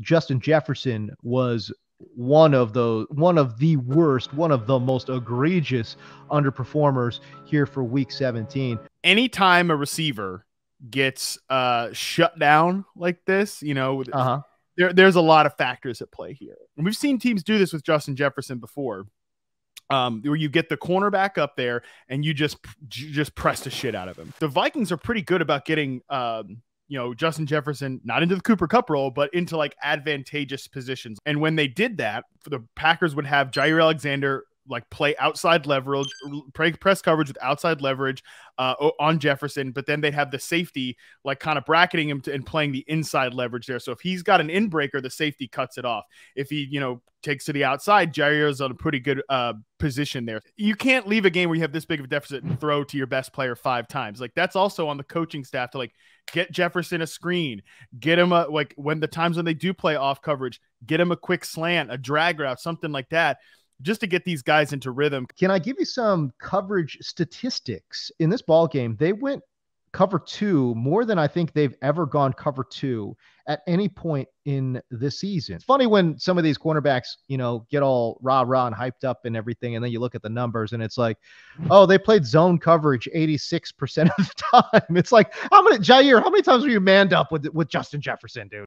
Justin Jefferson was one of the one of the worst, one of the most egregious underperformers here for week 17. Anytime a receiver gets uh shut down like this, you know, uh-huh. there, there's a lot of factors at play here. And we've seen teams do this with Justin Jefferson before. Um, where you get the cornerback up there and you just just press the shit out of him. The Vikings are pretty good about getting um, you know, Justin Jefferson, not into the Cooper Kupp role, but into like advantageous positions. And when they did that, the Packers would have Jaire Alexander like play outside leverage, press coverage with outside leverage uh, on Jefferson, but then they'd have the safety like kind of bracketing him to, and playing the inside leverage there. So if he's got an in breaker, the safety cuts it off. If he, you know, takes to the outside, Jaire's on a pretty good uh, position there. You can't leave a game where you have this big of a deficit and throw to your best player five times. Like that's also on the coaching staff to like get Jefferson a screen, get him a like when the times when they do play off coverage, get him a quick slant, a drag route, something like that just to get these guys into rhythm. Can I give you some coverage statistics in this ball game? They went cover two more than I think they've ever gone cover two at any point in the season. It's funny when some of these cornerbacks, you know, get all rah rah and hyped up and everything, and then you look at the numbers and it's like, oh, they played zone coverage 86% of the time. It's like, how many Jaire, how many times were you manned up with with Justin Jefferson, dude?